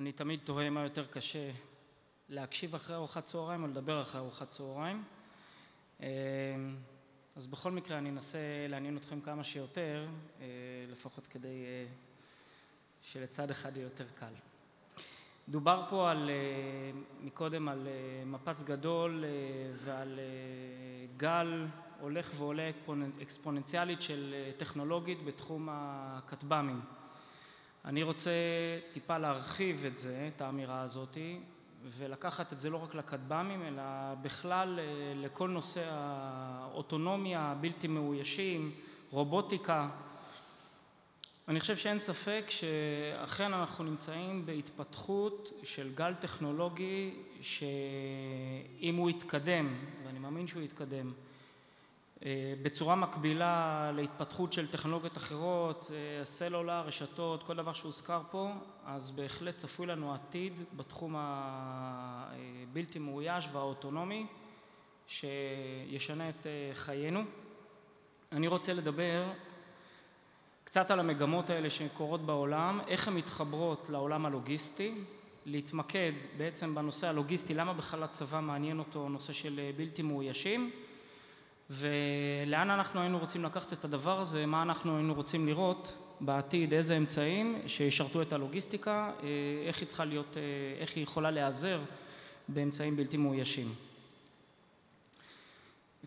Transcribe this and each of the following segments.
אני תמיד תוהה מה יותר קשה, להקשיב אחרי ארוחת צהריים או לדבר אחרי ארוחת צהריים. אה, אז בכל מקרה אני אנסה לעניין אתכם כמה שיותר, אה, לפחות כדי אה, שלצד אחד יהיה יותר קל. דובר פה על, מקודם על מפץ גדול ועל גל הולך ועולה אקספוננציאלית של טכנולוגית בתחום הכטב"מים. אני רוצה טיפה להרחיב את זה, את האמירה הזאתי, ולקחת את זה לא רק לכטב"מים, אלא בכלל אה, לכל נושא האוטונומיה, הבלתי מאוישים, רובוטיקה. אני חושב שאין ספק שאכן אנחנו נמצאים בהתפתחות של גל טכנולוגי שאם הוא יתקדם, ואני מאמין שהוא יתקדם, בצורה מקבילה להתפתחות של טכנולוגיות אחרות, אה, סלולר, רשתות, כל דבר שהוזכר פה, אז בהחלט צפוי לנו עתיד בתחום הבלתי מאויש והאוטונומי שישנה את אה, חיינו. אני רוצה לדבר קצת על המגמות האלה שקורות בעולם, איך הן מתחברות לעולם הלוגיסטי, להתמקד בעצם בנושא הלוגיסטי, למה בכלל הצבא מעניין אותו נושא של בלתי מאוישים ולאן אנחנו היינו רוצים לקחת את הדבר הזה, מה אנחנו היינו רוצים לראות בעתיד, איזה אמצעים שישרתו את הלוגיסטיקה, אה, איך היא צריכה להיות, אה, איך היא יכולה להיעזר באמצעים בלתי מאוישים.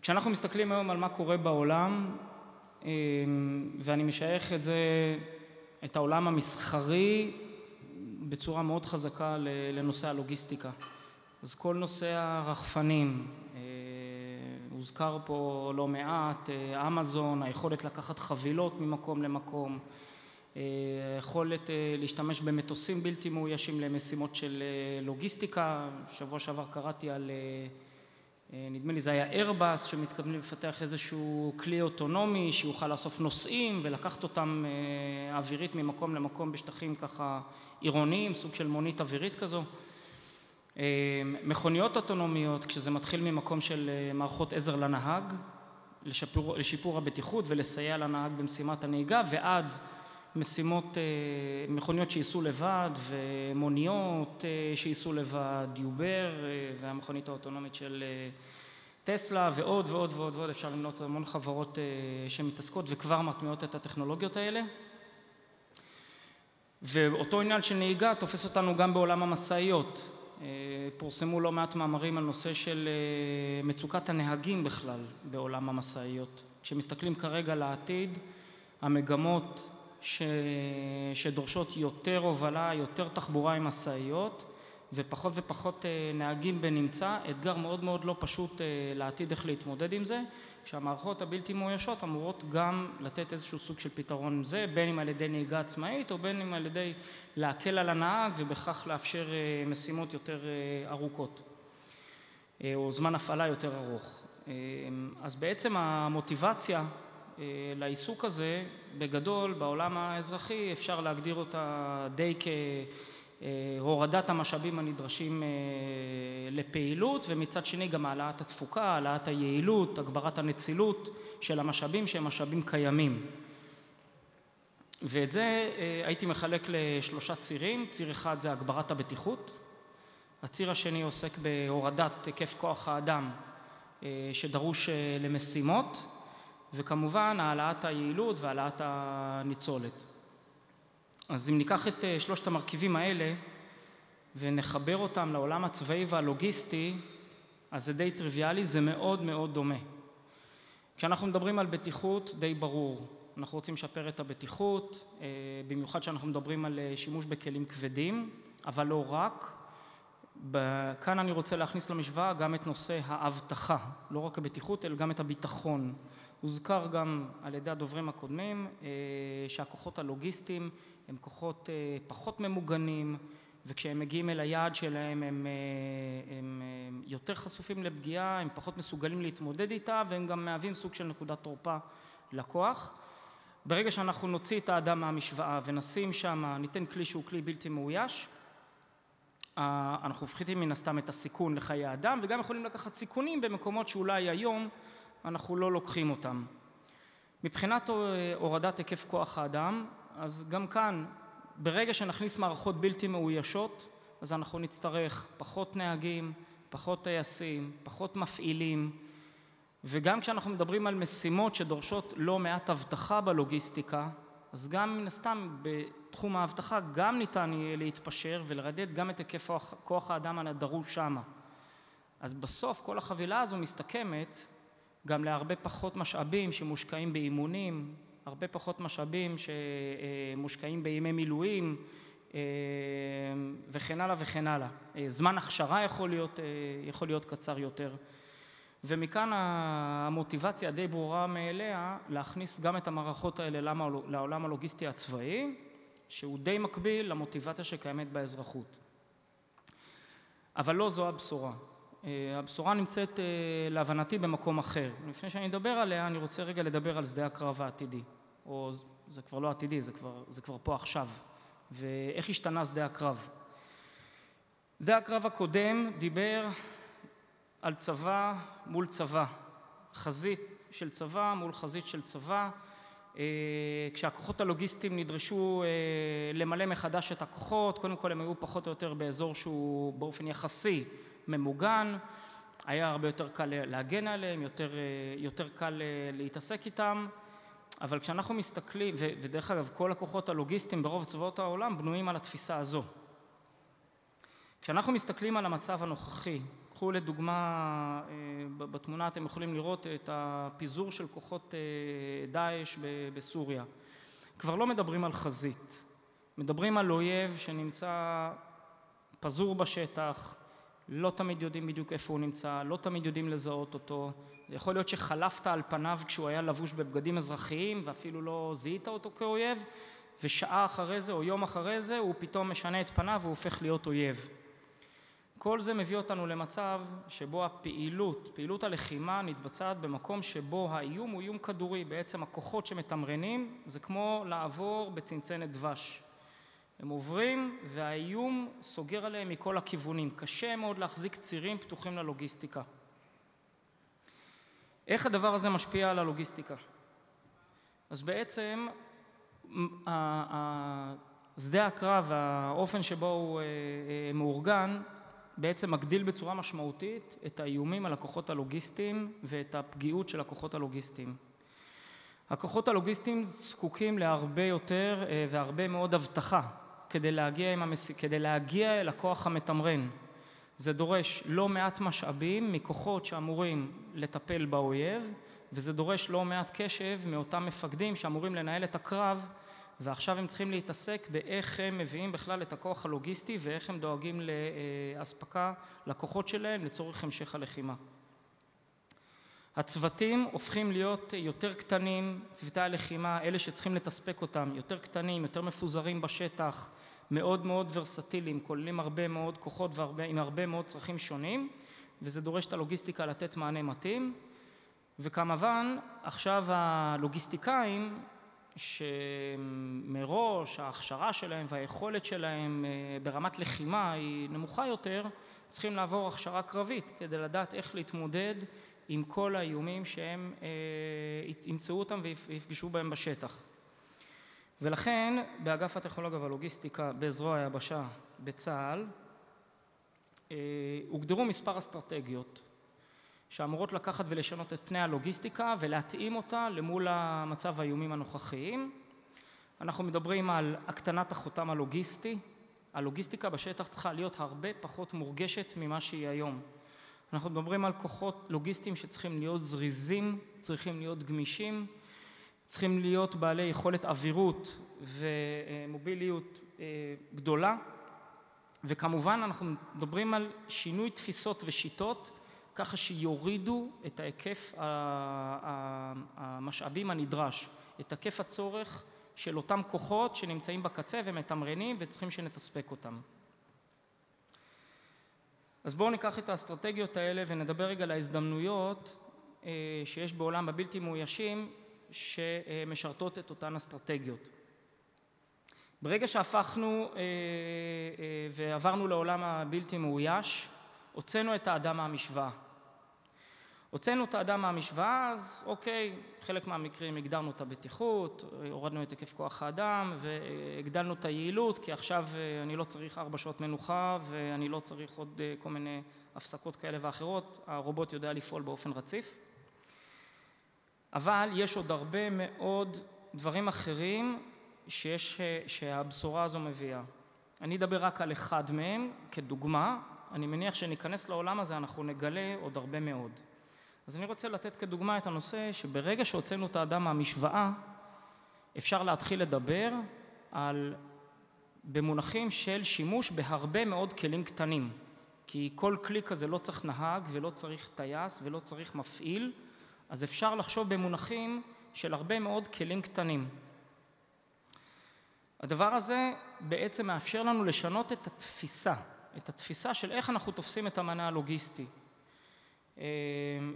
כשאנחנו מסתכלים היום על מה קורה בעולם, אה, ואני משייך את זה, את העולם המסחרי בצורה מאוד חזקה לנושא הלוגיסטיקה. אז כל נושא הרחפנים, הוזכר פה לא מעט, אה, אמזון, היכולת לקחת חבילות ממקום למקום, אה, היכולת אה, להשתמש במטוסים בלתי מאוישים למשימות של לוגיסטיקה, שבוע שעבר קראתי על, נדמה לי זה היה איירבאס, שמתכוונים לפתח איזשהו כלי אוטונומי שיוכל לאסוף נוסעים ולקחת אותם אווירית ממקום למקום בשטחים ככה עירוניים, סוג של מונית אווירית כזו מכוניות אוטונומיות, כשזה מתחיל ממקום של אה, מערכות עזר לנהג, לשיפור, לשיפור הבטיחות ולסייע לנהג במשימת הנהיגה, ועד משימות, אה, מכוניות שייסעו לבד ומוניות אה, שייסעו לבד, דיובר והמכונית האוטונומית של טסלה ועוד ועוד ועוד ועוד, אפשר למנות המון חברות שמתעסקות וכבר מטמיעות את הטכנולוגיות האלה. ואותו עניין של נהיגה תופס אותנו גם בעולם המשאיות. אה, פורסמו לא מעט מאמרים על נושא של אה, מצוקת הנהגים בכלל בעולם המשאיות. כשמסתכלים כרגע לעתיד, המגמות ש... שדורשות יותר הובלה, יותר תחבורה עם משאיות ופחות ופחות אה, נהגים בנמצא, אתגר מאוד מאוד לא פשוט לעתיד איך להתמודד עם זה, כשהמערכות הבלתי מאוישות אמורות גם לתת איזשהו סוג של פתרון זה, בין אם על ידי נהיגה עצמאית או בין אם על ידי להקל על הנהג ובכך לאפשר אה, משימות יותר אה, ארוכות אה, או זמן הפעלה יותר ארוך. אז בעצם המוטיבציה לעיסוק הזה בגדול בעולם האזרחי אפשר להגדיר אותה די כהורדת המשאבים הנדרשים לפעילות ומצד שני גם העלאת התפוקה, העלאת היעילות, הגברת הנצילות של המשאבים שהם משאבים קיימים. ואת זה אה, הייתי מחלק לשלושה צירים, ציר אחד זה הגברת הבטיחות, הציר השני עוסק בהורדת היקף כוח האדם אה, שדרוש אה, למשימות וכמובן העלאת היעילות והעלאת הניצולת. אז אם ניקח את שלושת המרכיבים האלה ונחבר אותם לעולם הצבאי והלוגיסטי אז זה די טריוויאלי, זה מאוד מאוד דומה. כשאנחנו מדברים על בטיחות די ברור, אנחנו רוצים לשפר את הבטיחות, אה, במיוחד שאנחנו מדברים על אה, שימוש בכלים כבדים, אבל לא רק. כאן אני רוצה להכניס למשוואה גם את נושא האבטחה, לא רק הבטיחות אלא גם את הביטחון. הוזכר גם על ידי הדוברים הקודמים אה, שהכוחות הלוגיסטיים הם כוחות פחות ממוגנים וכשהם מגיעים אל היעד שלהם הם, הם יותר חשופים לפגיעה, הם פחות מסוגלים להתמודד איתה והם גם מהווים סוג של נקודת תורפה לכוח. ברגע שאנחנו נוציא את האדם מהמשוואה ונשים שם, ניתן כלי שהוא כלי בלתי מאויש, אה, אנחנו מפחיתים מן הסתם את הסיכון לחיי האדם וגם יכולים לקחת סיכונים במקומות שאולי היום אנחנו לא לוקחים אותם. מבחינת הורדת היקף כוח האדם, אז גם כאן ברגע שנכניס מערכות בלתי מאוישות, אז אנחנו נצטרך פחות נהגים, פחות טייסים, פחות מפעילים, וגם כשאנחנו מדברים על משימות שדורשות לא מעט אבטחה בלוגיסטיקה, אז גם מן הסתם בתחום האבטחה גם ניתן יהיה להתפשר ולרדד גם את היקף כוח האדם הדרוש שמה. אז בסוף כל החבילה הזו מסתכמת גם להרבה פחות משאבים שמושקעים באימונים, הרבה פחות משאבים שמושקעים בימי מילואים וכן הלאה וכן הלאה. זמן הכשרה יכול להיות, יכול להיות קצר יותר. ומכאן המוטיבציה די ברורה מאליה להכניס גם את המערכות האלה לעולם הלוגיסטי הצבאי, שהוא די מקביל למוטיבציה שקיימת באזרחות. אבל לא זו הבשורה. הבשורה נמצאת להבנתי במקום אחר. לפני שאני אדבר עליה, אני רוצה רגע לדבר על שדה הקרב העתידי. או זה כבר לא עתידי, זה כבר, זה כבר פה עכשיו. ואיך השתנה שדה הקרב. שדה הקרב הקודם דיבר על צבא מול צבא, חזית של צבא מול חזית של צבא, כשהכוחות הלוגיסטיים נדרשו למלא מחדש את הכוחות, קודם כל הם היו פחות או יותר באזור שהוא באופן יחסי ממוגן, היה הרבה יותר קל להגן עליהם, יותר, יותר קל להתעסק איתם, אבל כשאנחנו מסתכלים, ודרך אגב כל הכוחות הלוגיסטיים ברוב צבאות העולם בנויים על התפיסה הזו. כשאנחנו מסתכלים על המצב הנוכחי, קחו לדוגמה, בתמונה אתם יכולים לראות את הפיזור של כוחות דאעש בסוריה. כבר לא מדברים על חזית, מדברים על אויב שנמצא פזור בשטח, לא תמיד יודעים בדיוק איפה הוא נמצא, לא תמיד יודעים לזהות אותו, יכול להיות שחלפת על פניו כשהוא היה לבוש בבגדים אזרחיים ואפילו לא זיהית אותו כאויב ושעה אחרי זה או יום אחרי זה הוא פתאום משנה את פניו והוא הופך להיות אויב. כל זה מביא אותנו למצב שבו הפעילות, פעילות הלחימה נתבצעת במקום שבו האיום הוא איום כדורי, בעצם הכוחות שמתמרנים זה כמו לעבור בצנצנת דבש. הם עוברים והאיום סוגר עליהם מכל הכיוונים, קשה מאוד להחזיק צירים פתוחים ללוגיסטיקה. איך הדבר הזה משפיע על הלוגיסטיקה? אז בעצם שדה הקרב והאופן שבו הוא מאורגן בעצם מגדיל בצורה משמעותית את האיומים על הכוחות הלוגיסטיים ואת הפגיעות של הכוחות הלוגיסטיים. הכוחות הלוגיסטיים זקוקים להרבה יותר והרבה מאוד אבטחה כדי להגיע, המס... כדי להגיע אל הכוח המתמרן. זה דורש לא מעט משאבים מכוחות שאמורים לטפל באויב וזה דורש לא מעט קשב מאותם מפקדים שאמורים לנהל את הקרב ועכשיו הם צריכים להתעסק באיך הם מביאים בכלל את הכוח הלוגיסטי ואיך הם דואגים לאספקה לכוחות שלהם לצורך המשך הלחימה. הצוותים הופכים להיות יותר קטנים, צוותי הלחימה, אלה שצריכים לתספק אותם, יותר קטנים, יותר מפוזרים בשטח, מאוד מאוד ורסטיליים, כוללים הרבה מאוד כוחות ועם הרבה מאוד צרכים שונים וזה דורש את הלוגיסטיקה לתת מענה מתאים. וכמובן עכשיו הלוגיסטיקאים שמראש ההכשרה שלהם והיכולת שלהם ברמת לחימה היא נמוכה יותר צריכים לעבור הכשרה קרבית כדי לדעת איך להתמודד עם כל האיומים שהם ימצאו אותם ויפגשו בהם בשטח ולכן באגף הטכנולוגיה והלוגיסטיקה בזרוע היבשה בצה"ל הוגדרו מספר אסטרטגיות שאמורות לקחת ולשנות את פני הלוגיסטיקה ולהתאים אותה למול המצב האיומים הנוכחיים. אנחנו מדברים על הקטנת החותם הלוגיסטי, הלוגיסטיקה בשטח צריכה להיות הרבה פחות מורגשת ממה שהיא היום. אנחנו מדברים על כוחות לוגיסטיים שצריכים להיות זריזים, צריכים להיות גמישים, צריכים להיות בעלי יכולת אווירות ומוביליות גדולה וכמובן אנחנו מדברים על שינוי תפיסות ושיטות ככה שיורידו את ההיקף המשאבים הנדרש, את היקף הצורך של אותם כוחות שנמצאים בקצה ומתמרנים וצריכים שנתספק אותם. אז בואו ניקח את האסטרטגיות האלה ונדבר רגע על ההזדמנויות שיש בעולם הבלתי מאוישים שמשרתות את אותן אסטרטגיות. ברגע שהפכנו ועברנו לעולם הבלתי מאויש, הוצאנו את האדם מהמשוואה. הוצאנו את האדם מהמשוואה, אז אוקיי, חלק מהמקרים הגדרנו את הבטיחות, הורדנו את היקף כוח האדם והגדלנו את היעילות, כי עכשיו אני לא צריך ארבע שעות מנוחה ואני לא צריך עוד כל מיני הפסקות כאלה ואחרות, הרובוט יודע לפעול באופן רציף. אבל יש עוד הרבה מאוד דברים אחרים שיש, שהבשורה הזו מביאה. אני אדבר רק על אחד מהם כדוגמה, אני מניח שניכנס לעולם הזה אנחנו נגלה עוד הרבה מאוד. אז אני רוצה לתת כדוגמה את הנושא שברגע שהוצאנו את האדם מהמשוואה אפשר להתחיל לדבר על במונחים של שימוש בהרבה מאוד כלים קטנים כי כל כלי כזה לא צריך נהג ולא צריך טייס ולא צריך מפעיל אז אפשר לחשוב במונחים של הרבה מאוד כלים קטנים. הדבר הזה בעצם מאפשר לנו לשנות את התפיסה, את התפיסה של איך אנחנו תופסים את המנה הלוגיסטי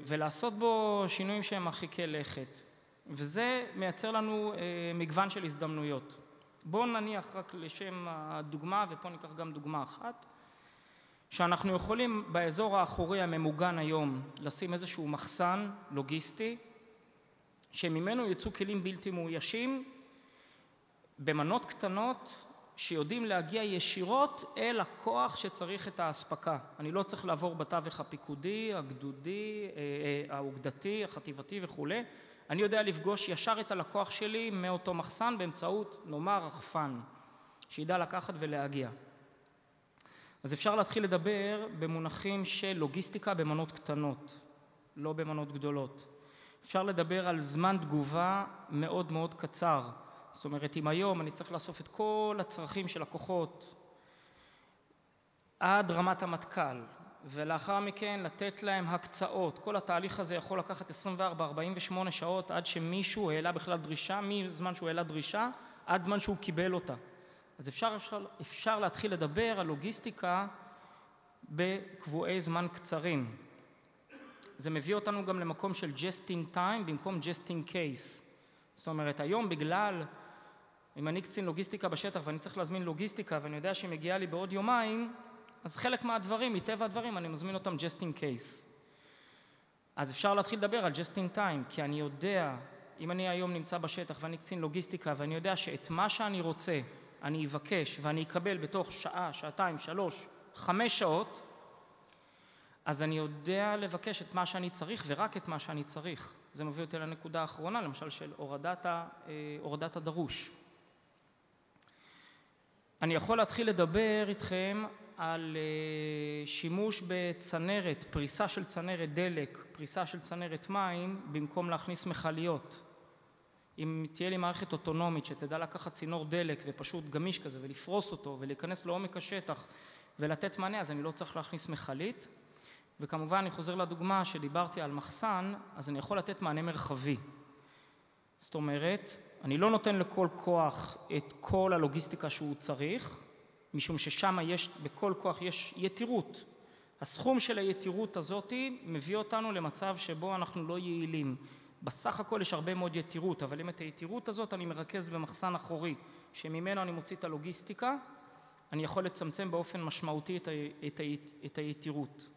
ולעשות בו שינויים שהם מרחיקי לכת וזה מייצר לנו אה, מגוון של הזדמנויות. בואו נניח רק לשם הדוגמה ופה ניקח גם דוגמה אחת שאנחנו יכולים באזור האחורי הממוגן היום לשים איזשהו מחסן לוגיסטי שממנו יצאו כלים בלתי מאוישים במנות קטנות שיודעים להגיע ישירות אל הכוח שצריך את האספקה. אני לא צריך לעבור בתווך הפיקודי, הגדודי, אה, אה, האוגדתי, החטיבתי וכולי. אני יודע לפגוש ישר את הלקוח שלי מאותו מחסן באמצעות נאמר רחפן שידע לקחת ולהגיע. אז אפשר להתחיל לדבר במונחים של לוגיסטיקה במנות קטנות, לא במנות גדולות. אפשר לדבר על זמן תגובה מאוד מאוד קצר. זאת אומרת, אם היום אני צריך לאסוף את כל הצרכים של הכוחות עד רמת המטכ"ל, ולאחר מכן לתת להם הקצאות, כל התהליך הזה יכול לקחת 24-48 שעות עד שמישהו העלה בכלל דרישה, מזמן שהוא העלה דרישה עד זמן שהוא קיבל אותה. אז אפשר, אפשר, אפשר להתחיל לדבר על לוגיסטיקה בקבועי זמן קצרים. זה מביא אותנו גם למקום של just in time במקום just in case. זאת אומרת, היום בגלל, אם אני קצין לוגיסטיקה בשטח ואני צריך להזמין לוגיסטיקה ואני יודע שהיא מגיעה לי בעוד יומיים, אז חלק מהדברים, מטבע הדברים, אני מזמין אותם just in case. אז אפשר להתחיל לדבר על just in time, כי אני יודע, אם אני היום נמצא בשטח ואני קצין לוגיסטיקה ואני יודע שאת מה שאני רוצה אני אבקש ואני אקבל בתוך שעה, שעתיים, שלוש, חמש שעות, אז אני יודע לבקש את מה שאני צריך ורק את מה שאני צריך. זה מביא אותי לנקודה האחרונה, למשל של הורדת, ה, אה, הורדת הדרוש. אני יכול להתחיל לדבר איתכם על אה, שימוש בצנרת, פריסה של צנרת דלק, פריסה של צנרת מים, במקום להכניס מכליות. אם תהיה לי מערכת אוטונומית שתדע לקחת צינור דלק ופשוט גמיש כזה ולפרוס אותו ולהיכנס לעומק השטח ולתת מענה אז אני לא צריך להכניס מכלית וכמובן אני חוזר לדוגמה שדיברתי על מחסן אז אני יכול לתת מענה מרחבי. זאת אומרת אני לא נותן לכל כוח את כל הלוגיסטיקה שהוא צריך משום ששם יש בכל כוח יש יתירות. הסכום של היתירות הזאתי מביא אותנו למצב שבו אנחנו לא יעילים. בסך הכל יש הרבה מאוד יתירות, אבל אם את היתירות הזאת אני מרכז במחסן אחורי, שממנו אני מוציא את הלוגיסטיקה, אני יכול לצמצם באופן משמעותי את, ה, את, ה, את היתירות.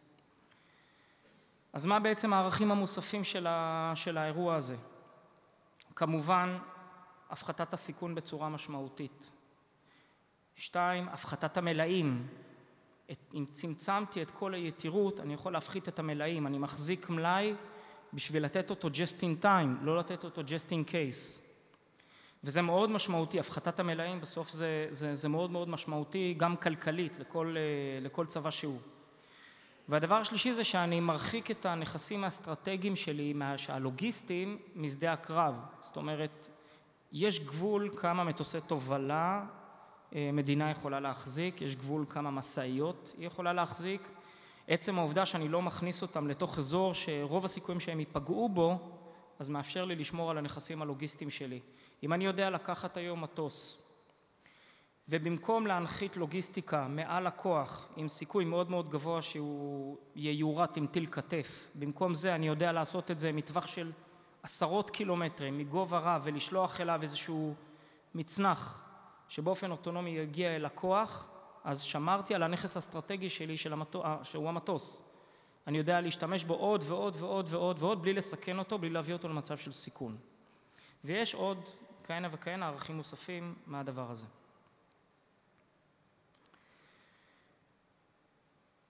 אז מה בעצם הערכים המוספים של, ה, של האירוע הזה? כמובן, הפחתת הסיכון בצורה משמעותית. שתיים, הפחתת המלאים. את, אם צמצמתי את כל היתירות, אני יכול להפחית את המלאים. אני מחזיק מלאי בשביל לתת אותו just in time, לא לתת אותו just in case. וזה מאוד משמעותי, הפחתת המלאים בסוף זה, זה, זה מאוד מאוד משמעותי גם כלכלית לכל, אה, לכל צבא שהוא. והדבר השלישי זה שאני מרחיק את הנכסים האסטרטגיים שלי, הלוגיסטיים, משדה הקרב. זאת אומרת, יש גבול כמה מטוסי תובלה אה, מדינה יכולה להחזיק, יש גבול כמה משאיות היא יכולה להחזיק, עצם העובדה שאני לא מכניס אותם לתוך אזור שרוב הסיכויים שהם ייפגעו בו, אז מאפשר לי לשמור על הנכסים הלוגיסטיים שלי. אם אני יודע לקחת היום מטוס ובמקום להנחית לוגיסטיקה מעל הכוח עם סיכוי מאוד מאוד גבוה שהוא ייורט עם טיל כתף, במקום זה אני יודע לעשות את זה מטווח של עשרות קילומטרים מגובה רב ולשלוח אליו איזשהו מצנח שבאופן אוטונומי יגיע אל הכוח אז שמרתי על הנכס האסטרטגי שלי של המטוס, שהוא המטוס. אני יודע להשתמש בו עוד ועוד ועוד ועוד ועוד בלי לסכן אותו, בלי להביא אותו למצב של סיכון. ויש עוד כהנה וכהנה ערכים מוספים מהדבר הזה.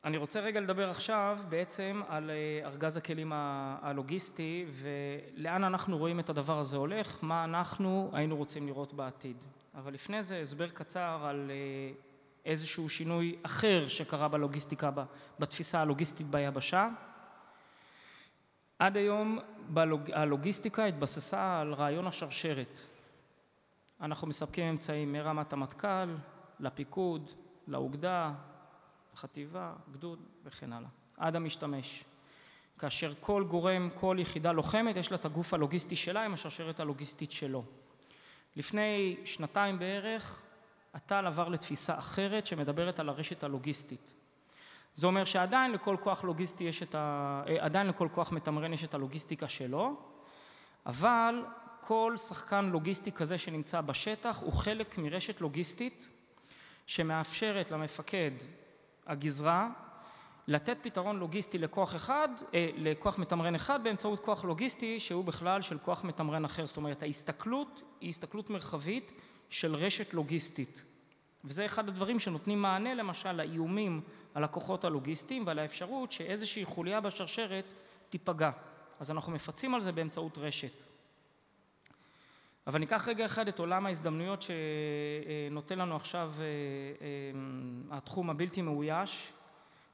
אני רוצה רגע לדבר עכשיו בעצם על אה, ארגז הכלים הלוגיסטי ולאן אנחנו רואים את הדבר הזה הולך, מה אנחנו היינו רוצים לראות בעתיד. אבל לפני זה הסבר קצר על אה, איזשהו שינוי אחר שקרה בלוגיסטיקה, בתפיסה הלוגיסטית ביבשה. עד היום בלוג... הלוגיסטיקה התבססה על רעיון השרשרת. אנחנו מספקים אמצעים מרמת המטכ"ל, לפיקוד, לאוגדה, חטיבה, גדוד וכן הלאה, עד המשתמש. כאשר כל גורם, כל יחידה לוחמת, יש לה את הגוף הלוגיסטי שלה עם השרשרת הלוגיסטית שלו. לפני שנתיים בערך, הט"ל עבר לתפיסה אחרת שמדברת על הרשת הלוגיסטית. זה אומר שעדיין לכל כוח לוגיסטי יש את ה... אה, עדיין לכל כוח מתמרן יש את הלוגיסטיקה שלו, אבל כל שחקן לוגיסטי כזה שנמצא בשטח הוא חלק מרשת לוגיסטית שמאפשרת למפקד הגזרה לתת פתרון לוגיסטי לכוח אחד, אה, לכוח מתמרן אחד באמצעות כוח לוגיסטי שהוא בכלל של כוח מתמרן אחר. זאת אומרת ההסתכלות היא הסתכלות מרחבית של רשת לוגיסטית. וזה אחד הדברים שנותנים מענה למשל לאיומים על הכוחות הלוגיסטיים ועל האפשרות שאיזושהי חוליה בשרשרת תיפגע. אז אנחנו מפצים על זה באמצעות רשת. אבל ניקח רגע אחד את עולם ההזדמנויות שנותן לנו עכשיו אה, אה, התחום הבלתי מאויש,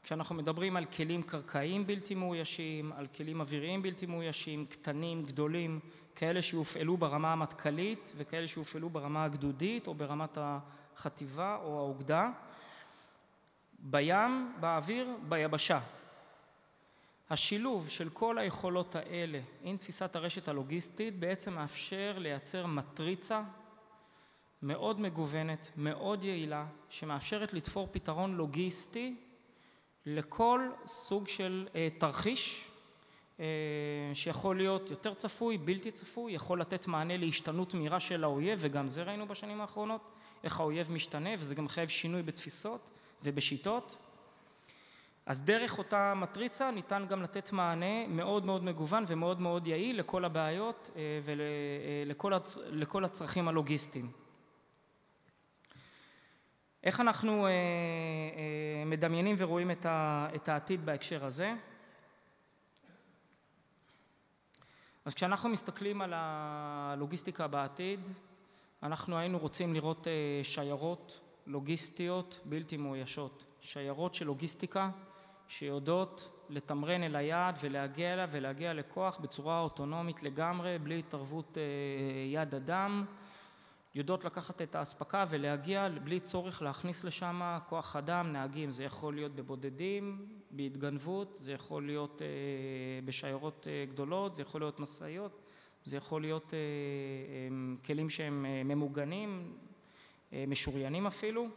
כשאנחנו מדברים על כלים קרקעיים בלתי מאוישים, על כלים אוויריים בלתי מאוישים, קטנים, גדולים, כאלה שהופעלו ברמה המטכ"לית וכאלה שהופעלו ברמה הגדודית או ברמת החטיבה או האוגדה, בים, באוויר, ביבשה. השילוב של כל היכולות האלה עם תפיסת הרשת הלוגיסטית בעצם מאפשר לייצר מטריצה מאוד מגוונת, מאוד יעילה, שמאפשרת לתפור פתרון לוגיסטי לכל סוג של אה, תרחיש אה, שיכול להיות יותר צפוי, בלתי צפוי, יכול לתת מענה להשתנות מהירה של האויב וגם זה ראינו בשנים האחרונות, איך האויב משתנה וזה גם מחייב שינוי בתפיסות ובשיטות אז דרך אותה מטריצה ניתן גם לתת מענה מאוד מאוד מגוון ומאוד מאוד יעיל לכל הבעיות אה, ולכל אה, הצרכים הלוגיסטיים. איך אנחנו אה, מדמיינים ורואים את העתיד בהקשר הזה? אז כשאנחנו מסתכלים על הלוגיסטיקה בעתיד, אנחנו היינו רוצים לראות שיירות לוגיסטיות בלתי מאוישות, שיירות של לוגיסטיקה שיודעות לתמרן אל היעד ולהגיע אליו ולהגיע לכוח בצורה אוטונומית לגמרי, בלי התערבות אה, יד אדם, יודעות לקחת את האספקה ולהגיע בלי צורך להכניס לשם כוח אדם, נהגים, זה יכול להיות בבודדים, בהתגנבות, זה יכול להיות אה, בשיירות אה, גדולות, זה יכול להיות משאיות, זה יכול להיות כלים שהם ממוגנים, משוריינים אפילו.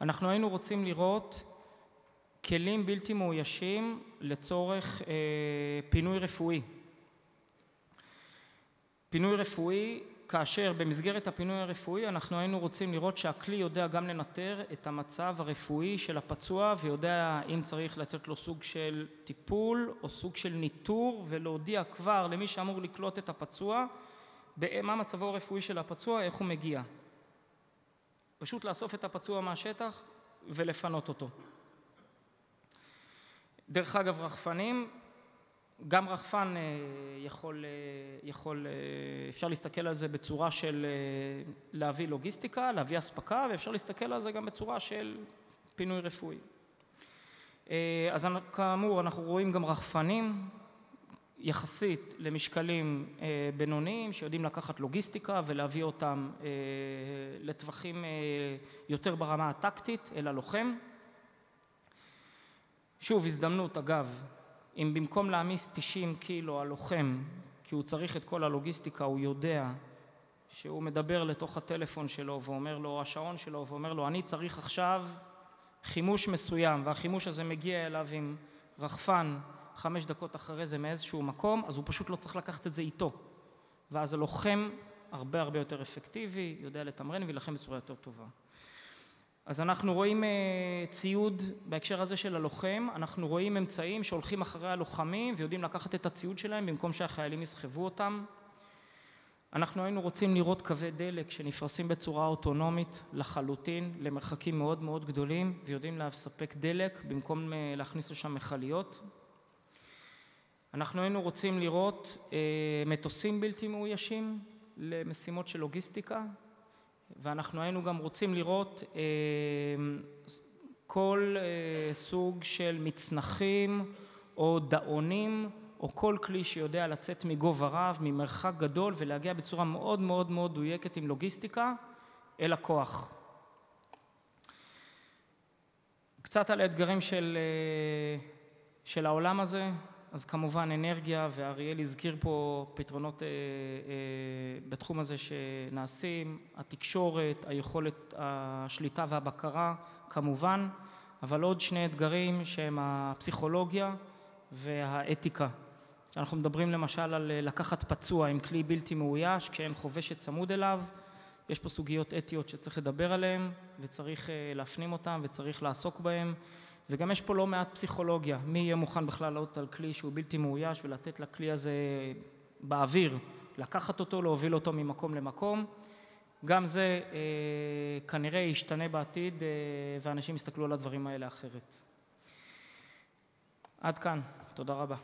אנחנו היינו רוצים לראות כלים בלתי מאוישים לצורך אה, פינוי רפואי. פינוי רפואי, כאשר במסגרת הפינוי הרפואי אנחנו היינו רוצים לראות שהכלי יודע גם לנטר את המצב הרפואי של הפצוע ויודע אם צריך לתת לו סוג של טיפול או סוג של ניטור ולהודיע כבר למי שאמור לקלוט את הפצוע מה מצבו הרפואי של הפצוע, איך הוא מגיע. פשוט לאסוף את הפצוע מהשטח ולפנות אותו. דרך אגב רחפנים, גם רחפן אה, יכול, אה, יכול, אה, אפשר להסתכל על זה בצורה של להביא לוגיסטיקה, להביא אספקה, ואפשר להסתכל על זה גם בצורה של פינוי רפואי. אז כאמור אנחנו רואים גם רחפנים יחסית למשקלים בינוניים שיודעים לקחת לוגיסטיקה ולהביא אותם לטווחים יותר ברמה הטקטית אל הלוחם שוב הזדמנות אגב, אם במקום להעמיס 90 קילו על לוחם כי הוא צריך את כל הלוגיסטיקה הוא יודע שהוא מדבר לתוך הטלפון שלו ואומר לו, השעון שלו ואומר לו אני צריך עכשיו חימוש מסוים והחימוש הזה מגיע אליו עם רחפן חמש דקות אחרי זה מאיזשהו מקום אז הוא פשוט לא צריך לקחת את זה איתו. ואז הלוחם הרבה הרבה יותר אפקטיבי, יודע לתמרן וילחם בצורה יותר טובה אז אנחנו רואים ציוד בהקשר הזה של הלוחם, אנחנו רואים אמצעים שהולכים אחרי הלוחמים ויודעים לקחת את הציוד שלהם במקום שהחיילים יסחבו אותם. אנחנו היינו רוצים לראות קווי דלק שנפרסים בצורה אוטונומית לחלוטין למרחקים מאוד מאוד גדולים ויודעים לספק דלק במקום להכניס לשם מכליות. אנחנו היינו רוצים לראות מטוסים בלתי מאוישים למשימות של לוגיסטיקה ואנחנו היינו גם רוצים לראות כל סוג של מצנחים או דאונים או כל כלי שיודע לצאת מגובה רב, ממרחק גדול ולהגיע בצורה מאוד מאוד מאוד מדויקת עם לוגיסטיקה אל הכוח. קצת על האתגרים של, של העולם הזה, אז כמובן אנרגיה ואריאל הזכיר פה פתרונות בתחום הזה שנעשים, התקשורת, היכולת השליטה והבקרה כמובן, אבל עוד שני אתגרים שהם הפסיכולוגיה והאתיקה. אנחנו מדברים למשל על לקחת פצוע עם כלי בלתי מאויש כשאין חובשת צמוד אליו, יש פה סוגיות אתיות שצריך לדבר עליהן וצריך להפנים אותן וצריך לעסוק בהן וגם יש פה לא מעט פסיכולוגיה, מי יהיה מוכן בכלל לעלות על כלי שהוא בלתי מאויש ולתת לכלי הזה באוויר, לקחת אותו, להוביל אותו ממקום למקום, גם זה כנראה ישתנה בעתיד ואנשים יסתכלו על הדברים האלה אחרת. עד כאן, תודה רבה.